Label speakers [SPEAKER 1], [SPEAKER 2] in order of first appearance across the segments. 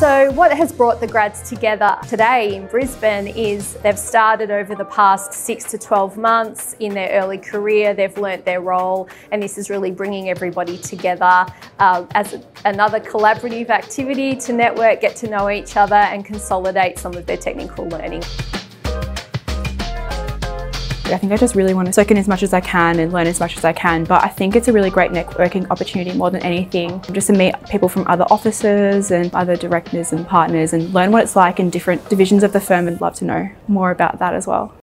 [SPEAKER 1] So what has brought the grads together today in Brisbane is they've started over the past six to 12 months in their early career, they've learnt their role and this is really bringing everybody together uh, as a, another collaborative activity to network, get to know each other and consolidate some of their technical learning.
[SPEAKER 2] I think I just really want to soak in as much as I can and learn as much as I can. But I think it's a really great networking opportunity more than anything, just to meet people from other offices and other directors and partners and learn what it's like in different divisions of the firm and love to know more about that as well.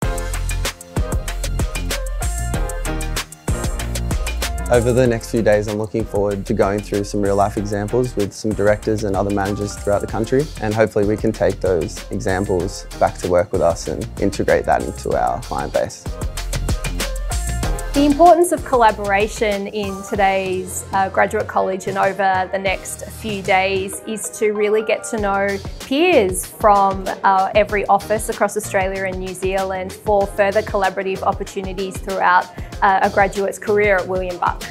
[SPEAKER 3] Over the next few days I'm looking forward to going through some real life examples with some directors and other managers throughout the country and hopefully we can take those examples back to work with us and integrate that into our client base.
[SPEAKER 1] The importance of collaboration in today's uh, graduate college and over the next few days is to really get to know peers from uh, every office across Australia and New Zealand for further collaborative opportunities throughout uh, a graduate's career at William Buck.